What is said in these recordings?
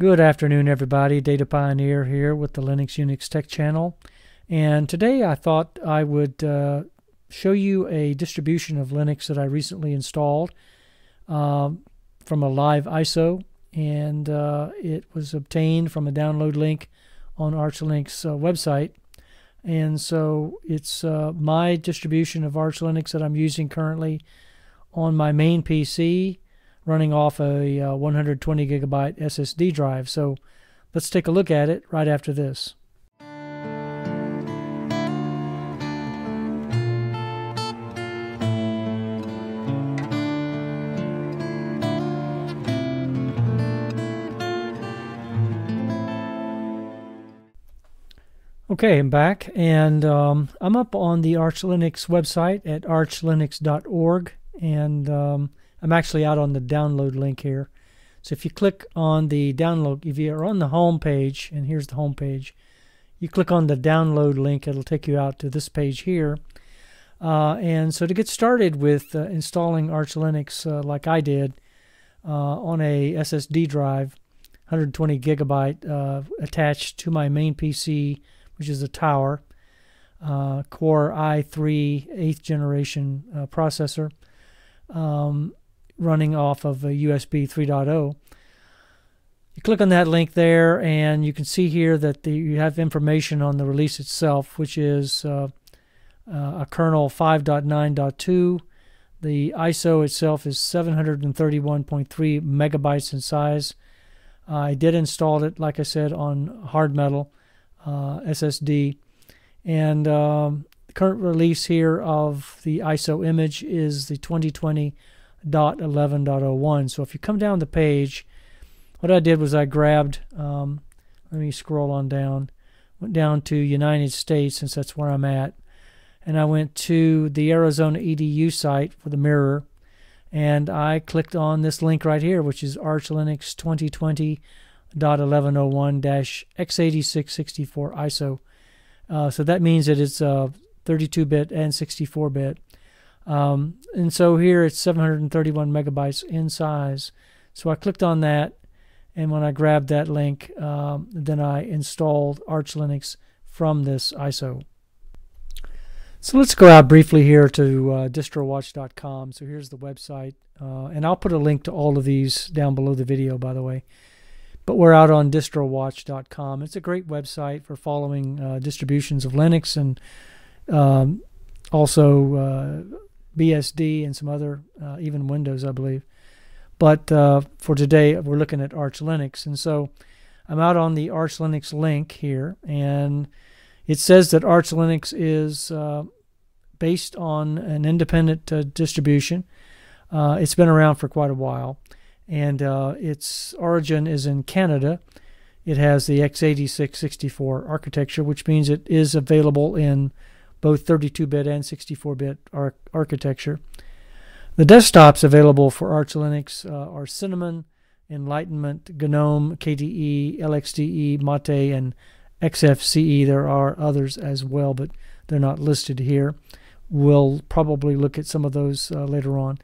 Good afternoon, everybody. Data Pioneer here with the Linux Unix Tech Channel. And today I thought I would uh, show you a distribution of Linux that I recently installed um, from a live ISO. And uh, it was obtained from a download link on ArchLinux uh, website. And so it's uh, my distribution of Arch Linux that I'm using currently on my main PC running off a uh, 120 gigabyte SSD drive. So let's take a look at it right after this. Okay, I'm back, and um, I'm up on the Arch Linux website at archlinux.org, and um, I'm actually out on the download link here. So if you click on the download, if you're on the home page, and here's the home page, you click on the download link, it'll take you out to this page here. Uh, and so to get started with uh, installing Arch Linux uh, like I did uh, on a SSD drive, 120 gigabyte uh, attached to my main PC, which is a Tower, uh, Core i3 8th generation processor. Um, running off of a USB 3.0. You click on that link there, and you can see here that the, you have information on the release itself, which is uh, uh, a kernel 5.9.2. The ISO itself is 731.3 megabytes in size. Uh, I did install it, like I said, on hard metal uh, SSD. And um, the current release here of the ISO image is the 2020 11.01. So if you come down the page, what I did was I grabbed, um, let me scroll on down, went down to United States since that's where I'm at, and I went to the Arizona EDU site for the mirror, and I clicked on this link right here, which is Arch Linux 2020.1101-x8664 ISO. Uh, so that means that it's 32-bit uh, and 64-bit. Um, and so here it's 731 megabytes in size. So I clicked on that, and when I grabbed that link, um, then I installed Arch Linux from this ISO. So let's go out briefly here to uh, distrowatch.com. So here's the website, uh, and I'll put a link to all of these down below the video, by the way. But we're out on distrowatch.com. It's a great website for following uh, distributions of Linux and um, also uh, BSD and some other, uh, even Windows, I believe. But uh, for today, we're looking at Arch Linux. And so I'm out on the Arch Linux link here, and it says that Arch Linux is uh, based on an independent uh, distribution. Uh, it's been around for quite a while, and uh, its origin is in Canada. It has the x86 64 architecture, which means it is available in both 32-bit and 64-bit ar architecture. The desktops available for Arch Linux uh, are Cinnamon, Enlightenment, GNOME, KDE, LXDE, Mate, and XFCE. There are others as well, but they're not listed here. We'll probably look at some of those uh, later on.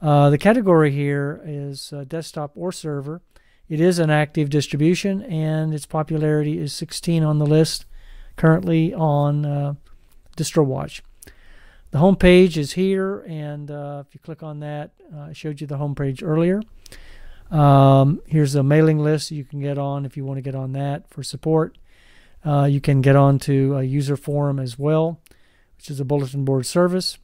Uh, the category here is uh, desktop or server. It is an active distribution, and its popularity is 16 on the list, currently on uh, DistroWatch. The home page is here, and uh, if you click on that, uh, I showed you the home page earlier. Um, here's a mailing list you can get on if you want to get on that for support. Uh, you can get on to a user forum as well, which is a bulletin board service.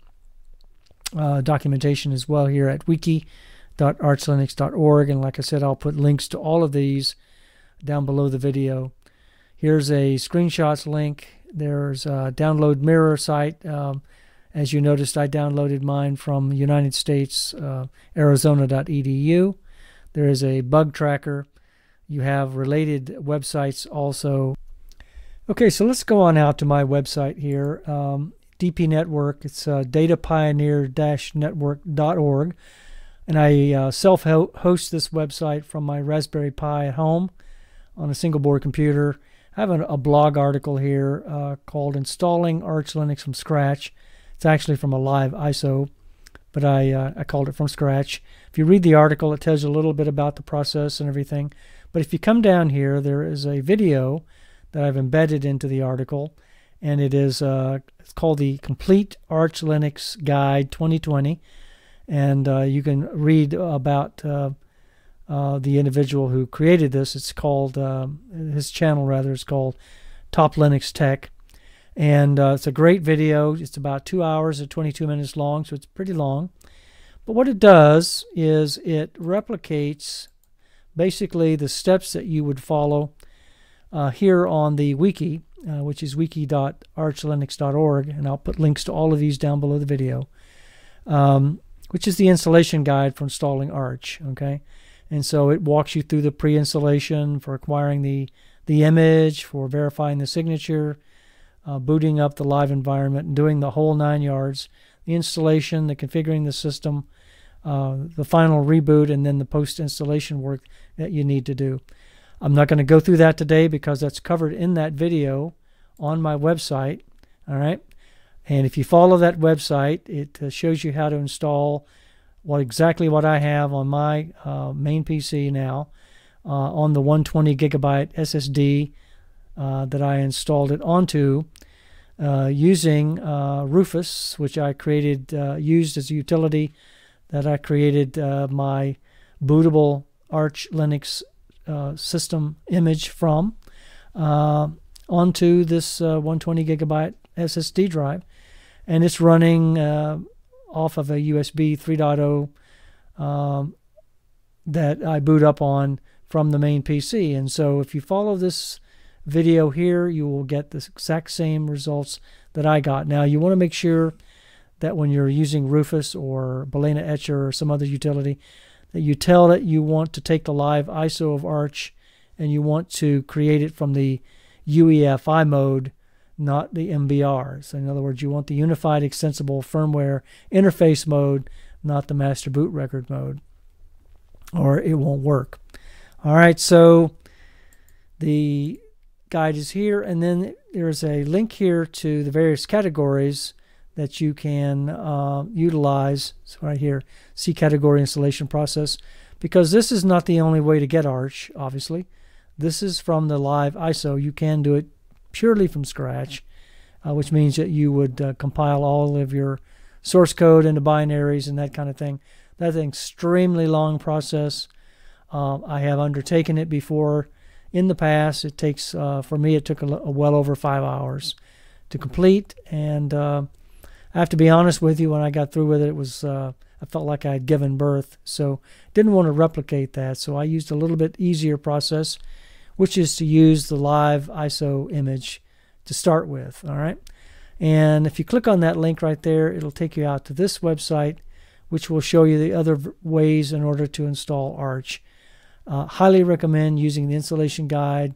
Uh, documentation as well here at wiki.archlinux.org. And like I said, I'll put links to all of these down below the video. Here's a screenshots link there's a download mirror site. Um, as you noticed, I downloaded mine from United States, uh, Arizona.edu. There is a bug tracker. You have related websites also. Okay, so let's go on out to my website here. Um, DP Network. It's uh, datapioneer-network.org. And I uh, self-host this website from my Raspberry Pi at home on a single board computer. I have a, a blog article here uh, called Installing Arch Linux from Scratch. It's actually from a live ISO but I uh, I called it from scratch. If you read the article, it tells you a little bit about the process and everything. But if you come down here, there is a video that I've embedded into the article, and it is uh, it's called the Complete Arch Linux Guide 2020, and uh, you can read about uh, the individual who created this. It's called um, his channel rather is called Top Linux Tech, and uh, it's a great video. It's about two hours and 22 minutes long, so it's pretty long. But what it does is it replicates basically the steps that you would follow uh, here on the wiki, uh, which is wiki.archlinux.org, and I'll put links to all of these down below the video, um, which is the installation guide for installing Arch. Okay, and so it walks you through the pre-installation for acquiring the the image, for verifying the signature, uh, booting up the live environment, and doing the whole nine yards. The installation, the configuring the system, uh, the final reboot, and then the post-installation work that you need to do. I'm not going to go through that today because that's covered in that video on my website. All right. And if you follow that website, it uh, shows you how to install what exactly what I have on my uh, main PC now uh, on the 120 gigabyte SSD uh, that I installed it onto uh, using uh, Rufus, which I created, used as a utility that I created my bootable Arch Linux uh, system image from uh, onto this uh, 120 gigabyte SSD drive, and it's running uh, off of a USB 3.0 um, that I boot up on from the main PC. And so, if you follow this video here, you will get the exact same results that I got. Now, you want to make sure that when you're using Rufus or Balena Etcher or some other utility, that you tell it you want to take the live ISO of Arch and you want to create it from the UEFI mode, not the MBR. So in other words, you want the Unified Extensible Firmware Interface mode, not the Master Boot Record mode, or it won't work. All right, so the guide is here, and then there's a link here to the various categories that you can uh, utilize. So right here, C category installation process, because this is not the only way to get Arch, obviously. This is from the live ISO. You can do it purely from scratch, uh, which means that you would uh, compile all of your source code into binaries and that kind of thing. That's an extremely long process. Uh, I have undertaken it before in the past. It takes, uh, for me, it took a, a, well over five hours to complete, and uh, I have to be honest with you. When I got through with it, it was uh, I felt like I had given birth, so didn't want to replicate that. So I used a little bit easier process, which is to use the live ISO image to start with. All right, and if you click on that link right there, it'll take you out to this website, which will show you the other ways in order to install Arch. Uh, highly recommend using the installation guide,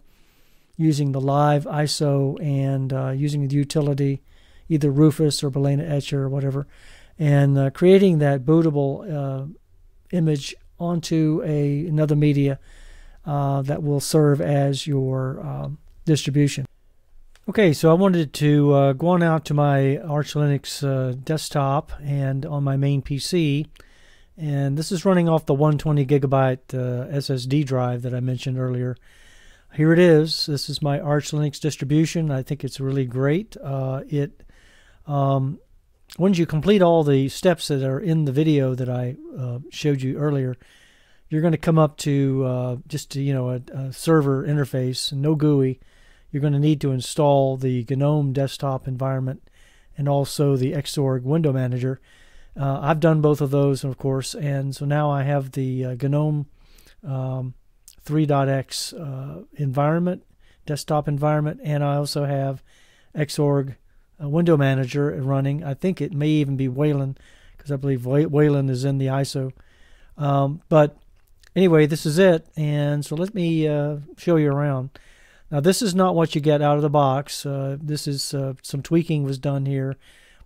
using the live ISO, and uh, using the utility either Rufus or Balena Etcher or whatever, and uh, creating that bootable uh, image onto a another media uh, that will serve as your um, distribution. Okay, so I wanted to uh, go on out to my Arch Linux uh, desktop and on my main PC, and this is running off the 120 gigabyte uh, SSD drive that I mentioned earlier. Here it is. This is my Arch Linux distribution. I think it's really great. it um, once you complete all the steps that are in the video that I uh, showed you earlier, you're going to come up to uh, just you know a, a, server interface, no GUI. You're going to need to install the GNOME desktop environment and also the Xorg window manager. Uh, I've done both of those, of course, and so now I have the uh, GNOME um, 3.x uh, environment, desktop environment, and I also have Xorg a window manager running. I think it may even be Wayland because I believe Wayland is in the ISO. Um, but anyway, this is it. And so let me uh, show you around. Now, this is not what you get out of the box. Uh, this is uh, some tweaking was done here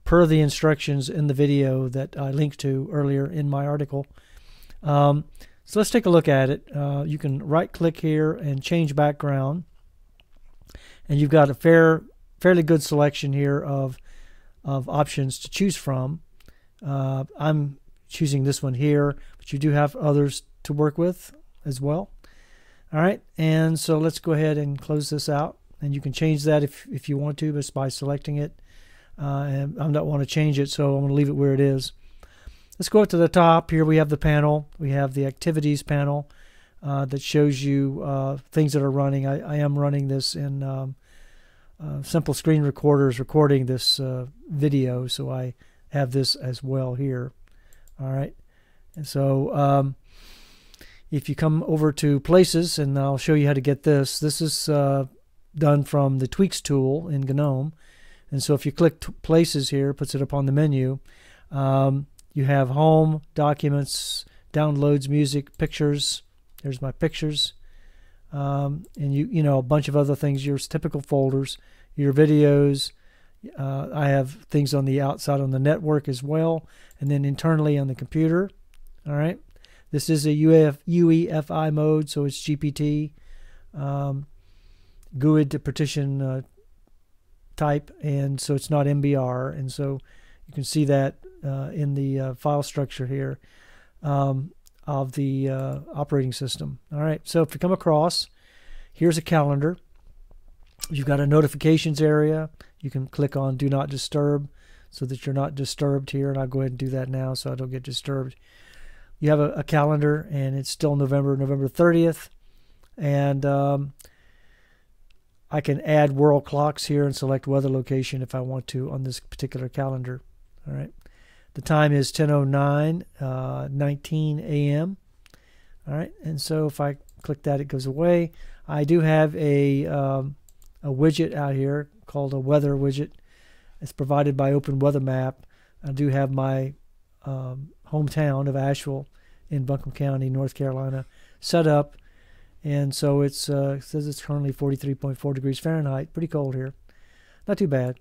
per the instructions in the video that I linked to earlier in my article. Um, so let's take a look at it. Uh, you can right click here and change background. And you've got a fair fairly good selection here of of options to choose from. Uh, I'm choosing this one here, but you do have others to work with as well. All right, and so let's go ahead and close this out. And you can change that if, if you want to, just by selecting it. Uh, and I don't want to change it, so I'm going to leave it where it is. Let's go up to the top. Here we have the panel. We have the activities panel uh, that shows you uh, things that are running. I, I am running this in um, uh, Simple Screen Recorders recording this uh, video, so I have this as well here. All right, and so um, if you come over to Places, and I'll show you how to get this. This is uh, done from the Tweaks tool in GNOME, and so if you click Places here, it puts it up on the menu. Um, you have Home, Documents, Downloads, Music, Pictures. There's my pictures, um, and you you know a bunch of other things. Your typical folders, your videos. Uh, I have things on the outside on the network as well, and then internally on the computer. All right. This is a UEF, UEFI mode, so it's GPT, um, GUID to partition uh, type, and so it's not MBR, and so you can see that uh, in the uh, file structure here um, of the uh, operating system. All right, so if you come across, here's a calendar. You've got a notifications area. You can click on Do Not Disturb so that you're not disturbed here, and I'll go ahead and do that now so I don't get disturbed you have a, a calendar and it's still November, November 30th. And um, I can add world clocks here and select weather location if I want to on this particular calendar. All right. The time is 10:09, uh, 19 a.m. All right, and so if I click that, it goes away. I do have a um, a widget out here called a weather widget. It's provided by Open Weather Map. I do have my um, hometown of Asheville in Buncombe County, North Carolina, set up. And so it's uh, it says it's currently 43.4 degrees Fahrenheit. Pretty cold here. Not too bad.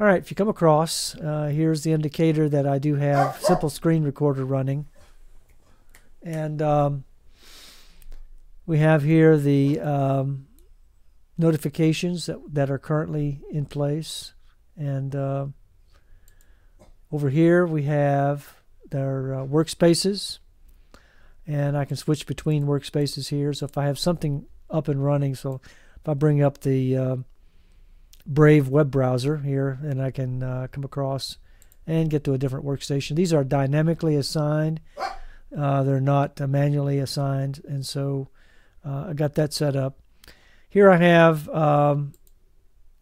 All right, if you come across, uh, here's the indicator that I do have simple screen recorder running. And um, we have here the um, notifications that, that are currently in place. And uh, over here we have their uh, workspaces and I can switch between workspaces here. So if I have something up and running, so if I bring up the uh, Brave web browser here, and I can uh, come across and get to a different workstation. These are dynamically assigned. Uh, they're not uh, manually assigned, and so uh, I got that set up. Here I have um,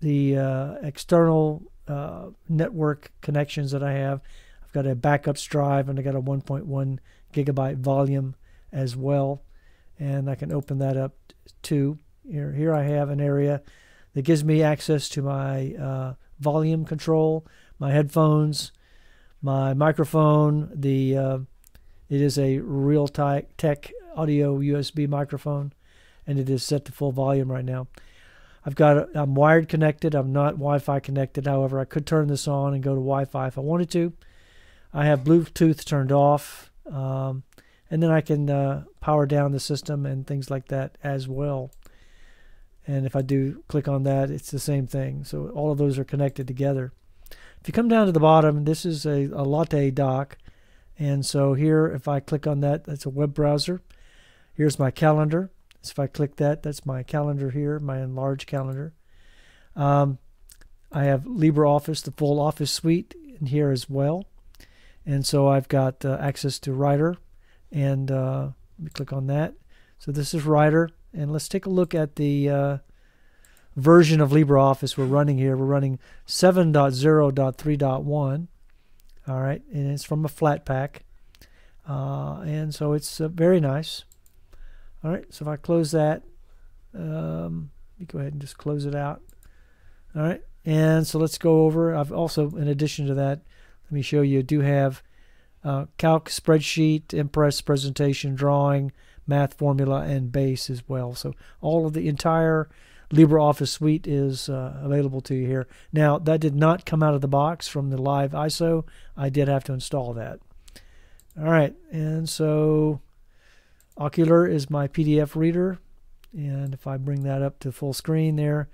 the external network connections that I have. I've got a backups drive and I got a 1.1 gigabyte volume as well. And I can open that up too. Here, here I have an area that gives me access to my uh, volume control, my headphones, my microphone. The uh, it is a Realtek audio USB microphone, and it is set to full volume right now. I've got I'm wired connected. I'm not Wi-Fi connected. However, I could turn this on and go to Wi-Fi if I wanted to. I have Bluetooth turned off, um, and then I can uh, power down the system and things like that as well. And if I do click on that, it's the same thing. So all of those are connected together. If you come down to the bottom, this is a, a latte dock. And so here, if I click on that, that's a web browser. Here's my calendar. So if I click that, that's my calendar here, my enlarged calendar. Um, I have LibreOffice, the full Office suite in here as well. And so I've got uh, access to Writer, and uh, let me click on that. So this is Writer, and let's take a look at the uh, version of LibreOffice we're running here. We're running 7.0.3.1. All right, and it's from a Flatpak, uh, and so it's uh, very nice. All right, so if I close that, um, let me go ahead and just close it out. All right, and so let's go over. I've also, in addition to that, let me show you. I Do have uh, calc, spreadsheet, impress, presentation, drawing, math formula, and base as well. So all of the entire LibreOffice suite is uh, available to you here. Now that did not come out of the box from the live ISO. I did have to install that. All right, and so Okular is my PDF reader, and if I bring that up to full screen there,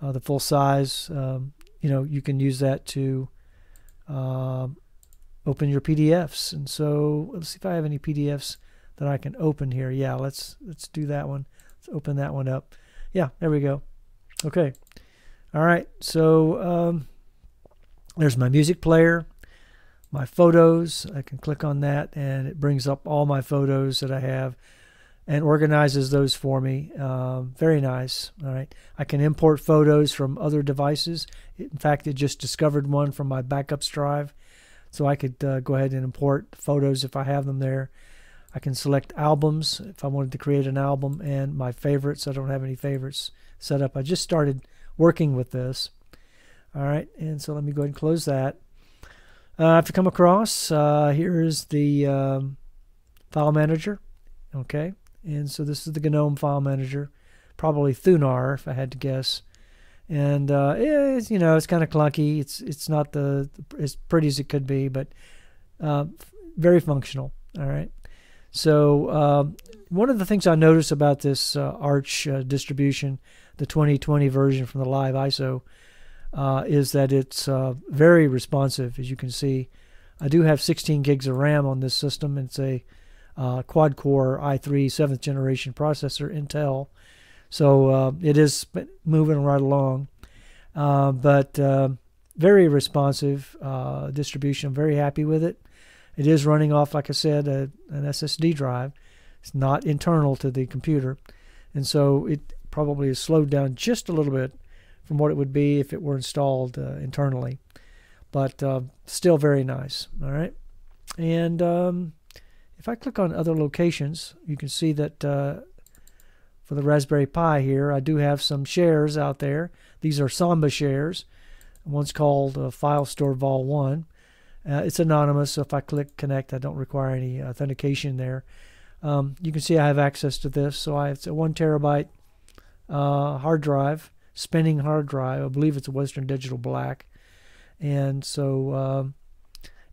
uh, the full size, um, you know, you can use that to uh, open your PDFs. And so let's see if I have any PDFs that I can open here. Yeah, let's let's do that one. Let's open that one up. Yeah, there we go. Okay. All right. So um, there's my music player, my photos. I can click on that and it brings up all my photos that I have and organizes those for me. Um, very nice. All right. I can import photos from other devices. In fact, it just discovered one from my backups drive. So I could uh, go ahead and import photos if I have them there. I can select albums if I wanted to create an album and my favorites. I don't have any favorites set up. I just started working with this. All right. And so let me go ahead and close that. Uh, I have come across, uh, here is the um, file manager. Okay. And so this is the GNOME file manager, probably Thunar if I had to guess. And uh, it's you know it's kind of clunky. It's it's not the as pretty as it could be, but uh, very functional. All right. So uh, one of the things I noticed about this uh, Arch uh, distribution, the 2020 version from the Live ISO, uh, is that it's very responsive. As you can see, I do have 16 gigs of RAM on this system. It's a uh, quad core i3 seventh generation processor, Intel. So uh, it is moving right along, uh, but uh, very responsive uh, distribution. I'm very happy with it. It is running off, like I said, a, an SSD drive. It's not internal to the computer, and so it probably is slowed down just a little bit from what it would be if it were installed uh, internally. But still very nice. All right, and um, if I click on other locations, you can see that uh, for the Raspberry Pi here, I do have some shares out there. These are Samba shares. One's called uh, File Store Vol 1. Uh, it's anonymous, so if I click connect, I don't require any authentication there. Um, you can see I have access to this. So I, it's a one terabyte uh, hard drive, spinning hard drive. I believe it's a Western Digital Black. And so, um,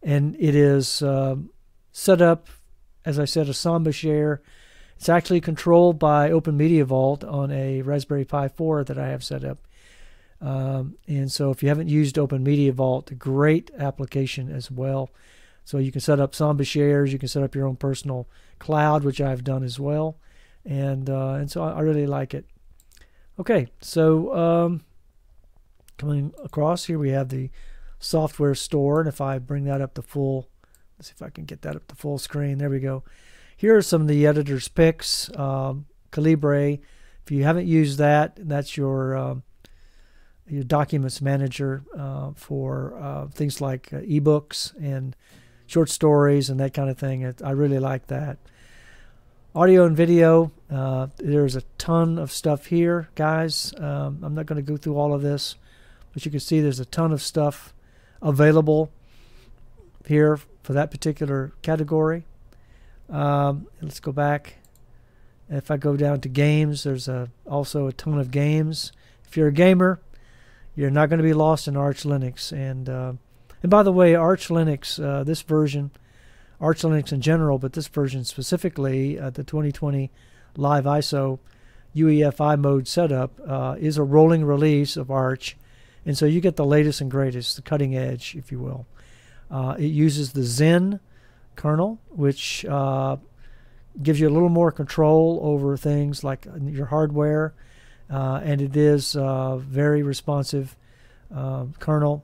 and it is um, set up as I said, a Samba share. It's actually controlled by Open Media Vault on a Raspberry Pi 4 that I have set up. Um, and so if you haven't used Open Media Vault, great application as well. So you can set up Samba shares, you can set up your own personal cloud, which I've done as well. And, uh, and so I, I, really like it. Okay, so um, coming across here, we have the software store. And if I bring that up to full Let's see if I can get that up to full screen. There we go. Here are some of the editor's picks. Um, Calibre. If you haven't used that, that's your um, your documents manager uh, for uh, things like uh, ebooks and short stories and that kind of thing. It, I really like that. Audio and video. Uh, there's a ton of stuff here, guys. Um, I'm not going to go through all of this, but you can see there's a ton of stuff available here for that particular category. Um, let's go back. If I go down to games, there's a, also a ton of games. If you're a gamer, you're not going to be lost in Arch Linux. And uh, and by the way, Arch Linux, uh, this version, Arch Linux in general, but this version specifically, uh, the 2020 Live ISO UEFI mode setup, uh, is a rolling release of Arch. And so you get the latest and greatest, the cutting edge, if you will. Uh, it uses the Zen kernel, which uh, gives you a little more control over things like your hardware, uh, and it is a very responsive uh, kernel,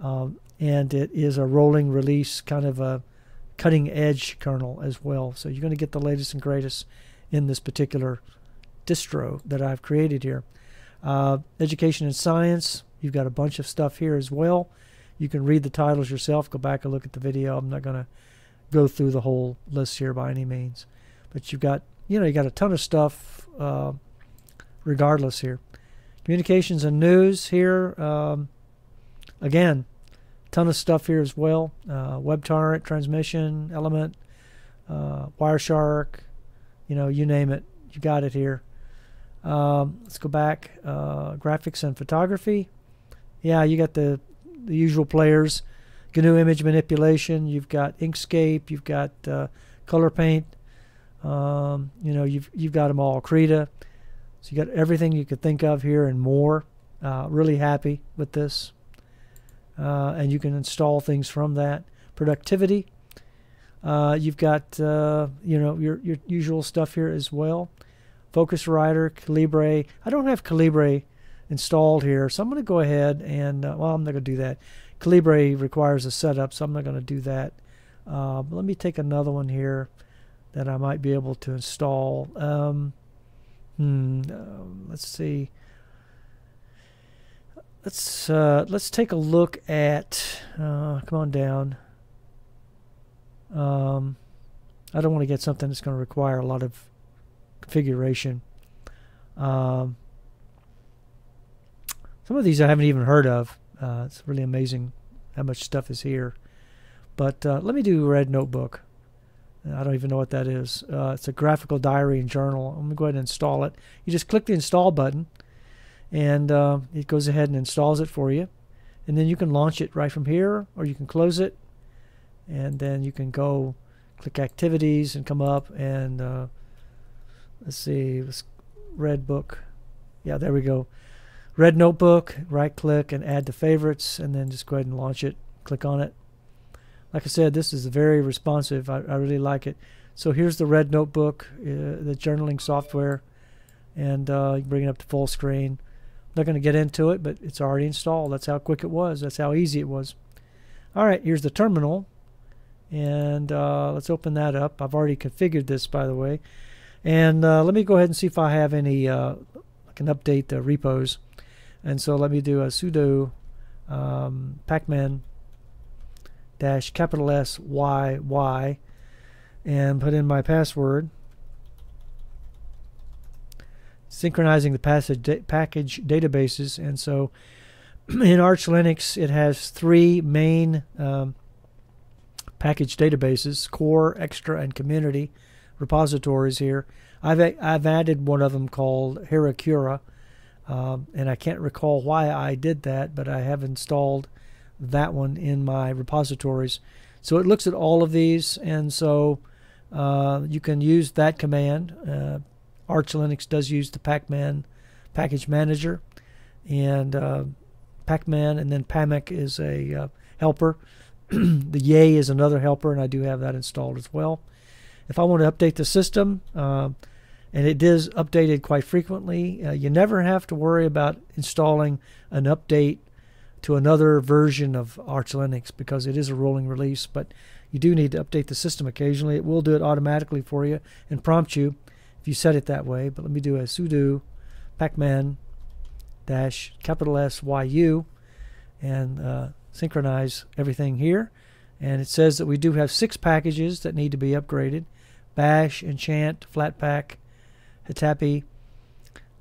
um, and it is a rolling release kind of a cutting edge kernel as well. So you're going to get the latest and greatest in this particular distro that I've created here. Uh, education and science, you've got a bunch of stuff here as well. You can read the titles yourself. Go back and look at the video. I'm not going to go through the whole list here by any means. But you've got, you know, you got a ton of stuff uh, regardless here. Communications and news here. Um, again, ton of stuff here as well. Uh, WebTorrent, transmission, element, uh, Wireshark, you know, you name it. You got it here. Um, let's go back. Uh, graphics and photography. Yeah, you got the the usual players. GNU image manipulation. You've got Inkscape. You've got uh, KolourPaint. Um, you know, you've you've got them all. Krita. So you got everything you could think of here and more. Uh, really happy with this. Uh, and you can install things from that. productivity. Uh, you've got uh, you know your your usual stuff here as well. FocusWriter, Calibre. I don't have Calibre installed here, so I'm going to go ahead and uh, well, I'm not going to do that. Calibre requires a setup, so I'm not going to do that. Uh, let me take another one here that I might be able to install. Um, hmm, um, let's see. Let's uh, let's take a look at. Uh, come on down. Um, I don't want to get something that's going to require a lot of configuration. Um, some of these I haven't even heard of. Uh, it's really amazing how much stuff is here. But uh, let me do Red Notebook. I don't even know what that is. Uh, it's a graphical diary and journal. I'm going to go ahead and install it. You just click the install button and uh, it goes ahead and installs it for you. And then you can launch it right from here or you can close it and then you can go click activities and come up and uh, let's see, Red Book. Yeah, there we go. Red Notebook, right click and add to favorites and then just go ahead and launch it. Click on it like I said, this is very responsive. I, I really like it. So here's the red notebook, uh, the journaling software, and uh, you bring it up to full screen. I'm not going to get into it, but it's already installed. That's how quick it was. That's how easy it was. All right, here's the terminal, and uh, let's open that up. I've already configured this, by the way. And uh, let me go ahead and see if I have any, uh, I can update the repos. And so let me do a sudo um, pacman dash capital S Y Y and put in my password. Synchronizing the passage package databases. And so in Arch Linux it has three main um, package databases core extra and community repositories here. I've, I've added one of them called Heracura um, and I can't recall why I did that but I have installed that one in my repositories. So it looks at all of these, and so uh, you can use that command. Uh, Arch Linux does use the Pacman package manager, and uh, Pacman, and then Pamac is a uh, helper. the Yay is another helper, and I do have that installed as well. If I want to update the system, uh, and it is updated quite frequently, uh, you never have to worry about installing an update to another version of Arch Linux because it is a rolling release, but you do need to update the system occasionally. It will do it automatically for you and prompt you if you set it that way. But let me do a sudo pacman dash capital S Y U and uh, synchronize everything here. And it says that we do have six packages that need to be upgraded Bash, Enchant, Flatpak, Hitapi,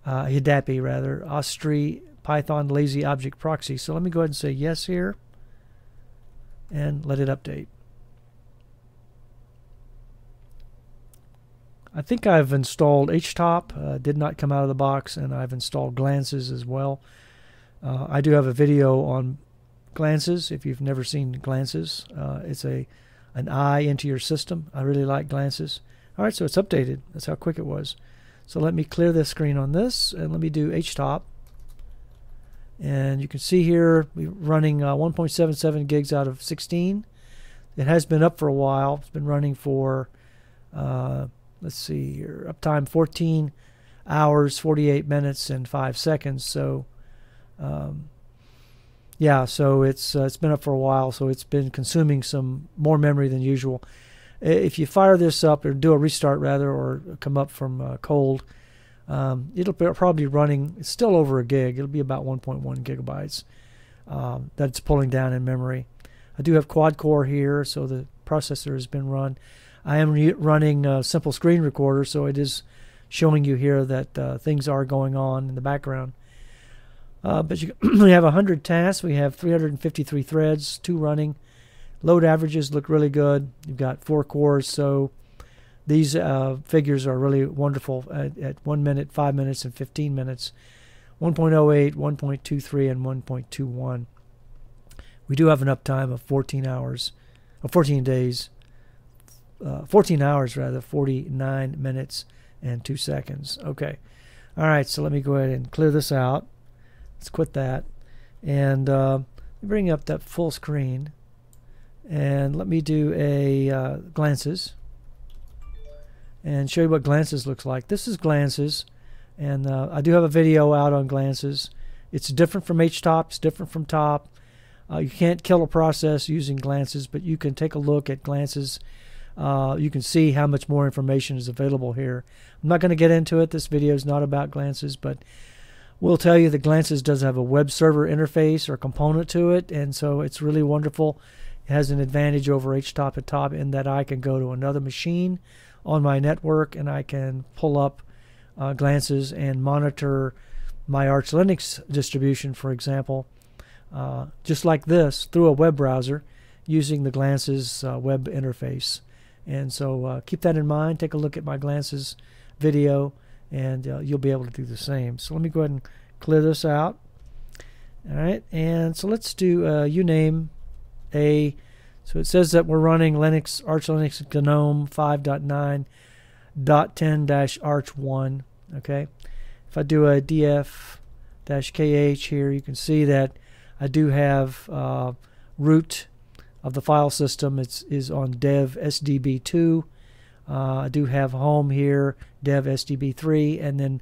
uh, Hidapi rather, OSTree, Python lazy object proxy. So let me go ahead and say yes here and let it update. I think I've installed HTOP, uh, did not come out of the box, and I've installed Glances as well. Uh, I do have a video on Glances if you've never seen Glances. Uh, it's a an eye into your system. I really like Glances. All right, so it's updated. That's how quick it was. So let me clear this screen on this, and let me do HTOP. And you can see here we're running uh, 1.77 gigs out of 16. It has been up for a while. It's been running for, uh, let's see here, uptime 14 hours, 48 minutes, and 5 seconds. So, um, yeah, so it's uh, it's been up for a while, so it's been consuming some more memory than usual. If you fire this up or do a restart rather, or come up from uh, cold, um, it'll be probably running, it's still over a gig. It'll be about 1.1 gigabytes um, that it's pulling down in memory. I do have quad core here, so the processor has been run. I am running a simple screen recorder, so it is showing you here that uh, things are going on in the background. Uh, but you, we have 100 tasks. We have 353 threads, two running. Load averages look really good. You've got four cores, so these uh, figures are really wonderful at, at 1 minute, 5 minutes, and 15 minutes 1.08, 1.23, and 1.21. We do have an uptime of 14 hours, of 14 days, uh, 14 hours rather, 49 minutes and 2 seconds. Okay. All right, so let me go ahead and clear this out. Let's quit that. And uh, bring up that full screen. And let me do a uh, glances and show you what glances looks like. This is glances, and uh, I do have a video out on glances. It's different from HTOP, it's different from top. Uh, you can't kill a process using glances, but you can take a look at glances. Uh, you can see how much more information is available here. I'm not going to get into it. This video is not about glances, but we'll tell you that glances does have a web server interface or component to it, and so it's really wonderful. It has an advantage over HTOP at top in that I can go to another machine on my network and I can pull up uh, glances and monitor my Arch Linux distribution, for example, uh, just like this through a web browser using the Glances uh, web interface. And so uh, keep that in mind. Take a look at my Glances video and uh, you'll be able to do the same. So let me go ahead and clear this out. All right, and so let's do uh, uname a. So it says that we're running Linux Arch Linux GNOME 5.9.10-Arch1. Okay, if I do a df-kh here, you can see that I do have uh, root of the file system. It's is on dev sdb2. Uh, I do have home here, dev sdb3, and then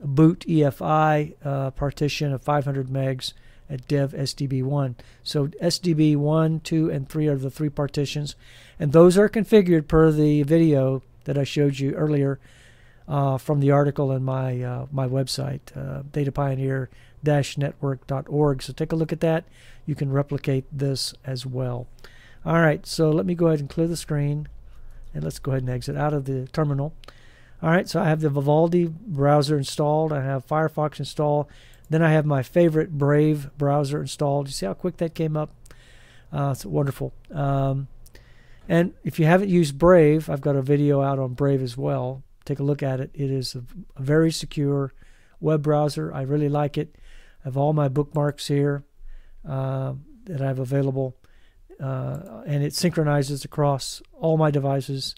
boot EFI uh, partition of 500 megs at dev sdb1. So sdb1, 2, and 3 are the three partitions, and those are configured per the video that I showed you earlier uh, from the article in my uh, my website, uh, datapioneer-network.org. So take a look at that. You can replicate this as well. All right, so let me go ahead and clear the screen, and let's go ahead and exit out of the terminal. All right, so I have the Vivaldi browser installed. I have Firefox installed. Then I have my favorite Brave browser installed. You see how quick that came up? Uh, it's wonderful. Um, and if you haven't used Brave, I've got a video out on Brave as well. Take a look at it. It is a, a very secure web browser. I really like it. I have all my bookmarks here uh, that I have available, uh, and it synchronizes across all my devices.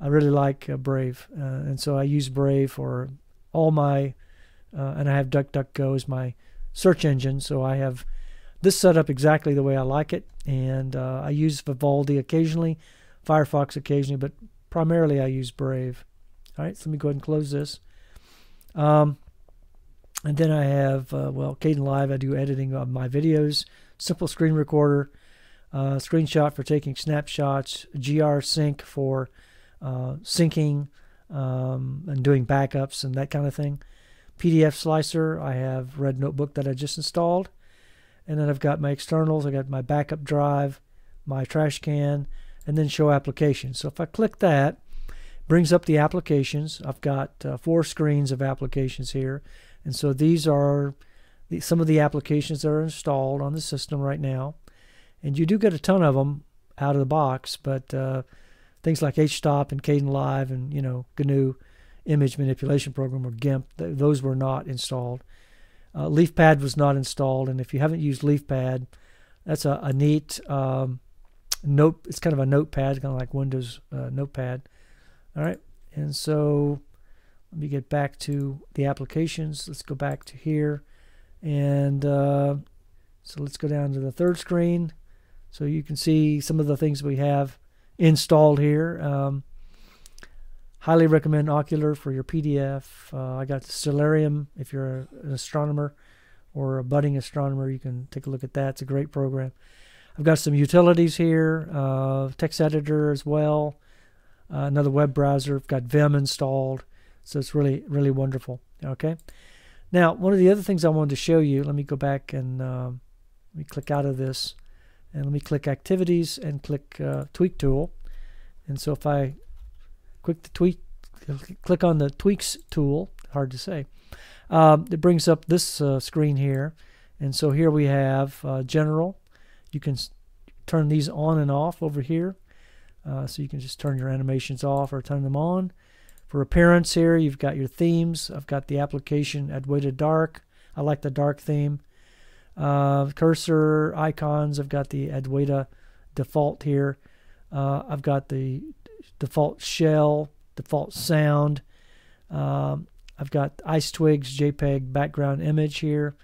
I really like uh, Brave, uh, and so I use Brave for all my, uh, and I have DuckDuckGo as my search engine. So I have this set up exactly the way I like it, and uh, I use Vivaldi occasionally, Firefox occasionally, but primarily I use Brave. All right, so let me go ahead and close this. Um, and then I have, uh, well, Kdenlive, I do editing of my videos, simple screen recorder, uh, screenshot for taking snapshots, Grsync for uh, syncing um, and doing backups and that kind of thing. PDF slicer, I have Red Notebook that I just installed. And then I've got my externals, I've got my backup drive, my trash can, and then show applications. So if I click that, brings up the applications. I've got uh, four screens of applications here. And so these are the, some of the applications that are installed on the system right now. And you do get a ton of them out of the box, but uh, things like HTOP and Kdenlive and, you know, GNU Image Manipulation Program or GIMP, th those were not installed. Uh, LeafPad was not installed, and if you haven't used LeafPad, that's a, a neat um, note. It's kind of a notepad, kind of like Windows uh, Notepad. All right, and so let me get back to the applications. Let's go back to here. And uh, so let's go down to the third screen. So you can see some of the things we have installed here. Um, highly recommend Okular for your PDF. Uh, I got Stellarium if you're an astronomer or a budding astronomer. You can take a look at that. It's a great program. I've got some utilities here, uh, text editor as well, uh, another web browser. I've got Vim installed. So it's really, really wonderful. Okay. Now, one of the other things I wanted to show you, let me go back and um, let me click out of this and let me click activities and click uh, tweak tool. And so if I click the tweak, click on the tweaks tool, hard to say, um, it brings up this uh, screen here. And so here we have uh, general. You can turn these on and off over here. Uh, so you can just turn your animations off or turn them on. For appearance here, you've got your themes. I've got the application Adwaita Dark. I like the dark theme. Uh, cursor icons, I've got the Adwaita default here. Uh, I've got the default shell, default sound. Um, I've got Ice Twigs JPEG background image here.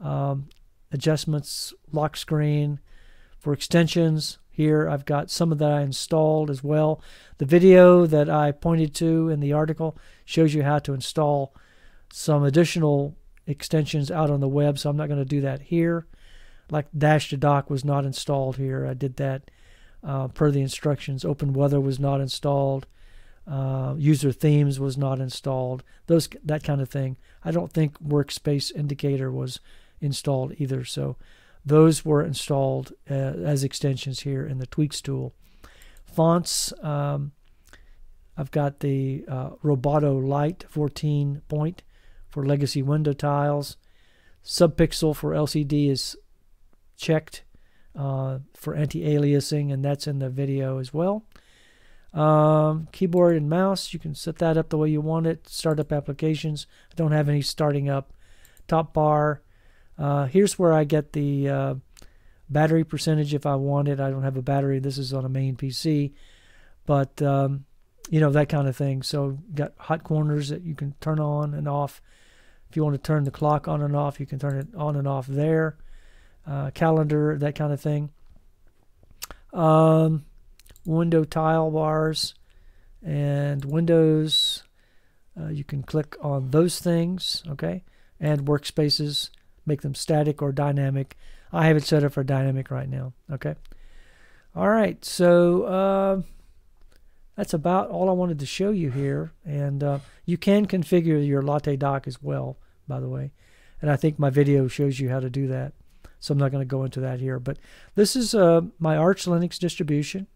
Um, adjustments, lock screen. For extensions, here. I've got some of that I installed as well. The video that I pointed to in the article shows you how to install some additional extensions out on the web, so I'm not going to do that here. Like Dash to Dock was not installed here. I did that uh, per the instructions. Open Weather was not installed. Uh, user themes was not installed. Those that kind of thing. I don't think Workspace Indicator was installed either. So those were installed uh, as extensions here in the Tweaks tool. Fonts. Um, I've got the uh, Roboto Light 14 point for legacy window tiles. Subpixel for LCD is checked uh, for anti-aliasing, and that's in the video as well. Um, keyboard and mouse, you can set that up the way you want it. Startup applications, I don't have any starting up. Top bar, uh, here's where I get the uh, battery percentage if I want it. I don't have a battery. This is on a main PC, but um, you know that kind of thing. So got hot corners that you can turn on and off. If you want to turn the clock on and off, you can turn it on and off there. Uh, calendar, that kind of thing. Um, window tile bars and windows. Uh, you can click on those things, okay? And workspaces, make them static or dynamic. I have it set up for dynamic right now, okay? All right, so uh, that's about all I wanted to show you here. And uh, you can configure your Latte dock as well, by the way. And I think my video shows you how to do that. So I'm not going to go into that here. But this is uh, my Arch Linux distribution.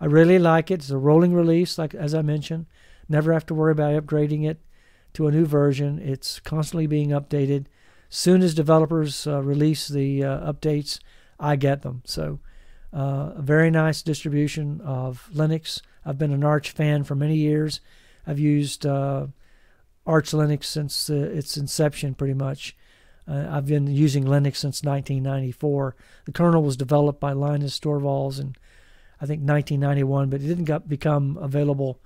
I really like it. It's a rolling release, like as I mentioned. Never have to worry about upgrading it to a new version. It's constantly being updated. Soon as developers uh, release the uh, updates, I get them. So uh, a very nice distribution of Linux. I've been an Arch fan for many years. I've used uh, Arch Linux since uh, its inception, pretty much. Uh, I've been using Linux since 1994. The kernel was developed by Linus Torvalds in, I think 1991, but it didn't got, become available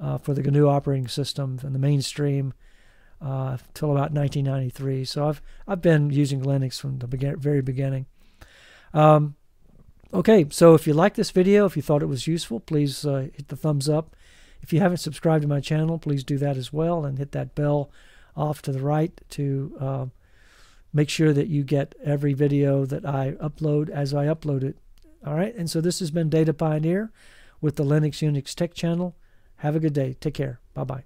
uh, for the GNU operating system and the mainstream uh, until about 1993. So I've I've been using Linux from the begin- very beginning. Um, okay, so if you like this video, if you thought it was useful, please uh, hit the thumbs up. If you haven't subscribed to my channel, please do that as well and hit that bell off to the right to uh, make sure that you get every video that I upload as I upload it all right, and so this has been Data Pioneer with the Linux Unix Tech Channel. Have a good day. Take care. Bye bye.